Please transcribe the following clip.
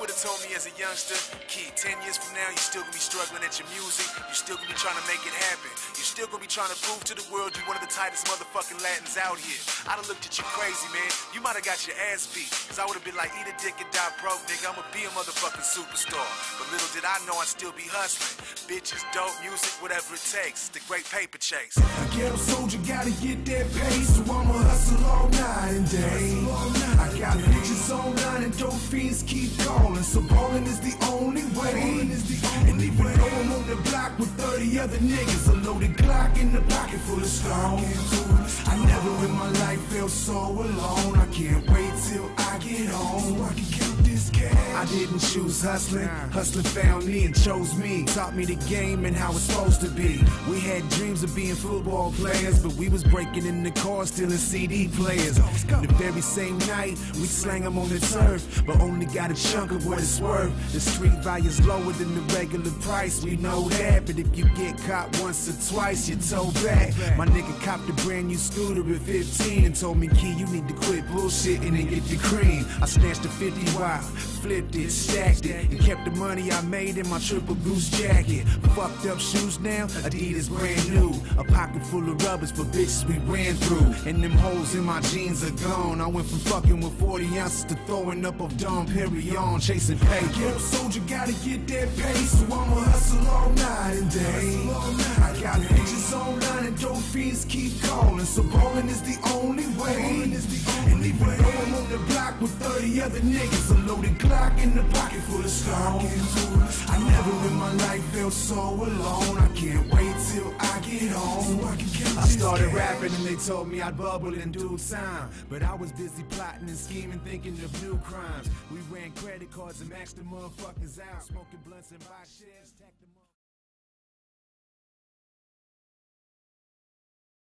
would've told me as a youngster, Kee, 10 years from now, you're still gonna be struggling at your music. You're still gonna be trying to make it happen. You're still gonna be trying to prove to the world you're one of the tightest motherfucking Latins out here. I'd have looked at you crazy, man. You might have got your ass beat. Cause I would've been like, eat a dick and die broke, nigga. I'ma be a motherfucking superstar. But little did I know I'd still be hustling. Bitches, dope, music, whatever it takes. The great paper chase. A ghetto soldier gotta get that pay, so I'ma hustle all night and day. I got bitches online and dope fiends keep calling, so ballin' is the only way. And even though I'm on the block with 30 other niggas, a loaded Glock in the pocket full of stones. I never in my life felt so alone. I can't wait till I get home. I this cash. I didn't choose hustling, hustling found me and chose me. Taught me the game and how it's supposed to be. We had dreams of being football players, but we was breaking in the car, stealing CD players. The very same night, we slang them on the turf, but only got a chunk of what it's worth. The street value's lower than the regular price, we know that. But if you get caught once or twice, you're told back. My nigga copped a brand new scooter at 15 and told me, Kee, you need to quit bullshitting and get the cream. I snatched a 50 wild, flipped it, stacked it, and kept the money I made in my triple goose jacket. Fucked up shoes now, Adidas brand new. A pocket full of rubbers for bitches we ran through. And them holes in my jeans are gone. I went from fucking with 40 ounces to throwing up of Dom Perignon, chasing pay. Ghetto soldier gotta get that pay, so I'ma hustle all night and day. I got bitches online and dope fiends keep calling, so ballin' is the only way. And even with 30 other niggas, a loaded Glock in the pocket full of stones. I never in my life felt so alone. I can't wait till I get home. I started rapping and they told me I'd bubble in due time. But I was busy plotting and scheming, thinking of new crimes. We ran credit cards and maxed the motherfuckers out, smoking blunts and buy shares, tacked them up.